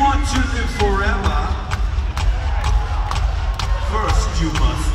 want to live forever, first you must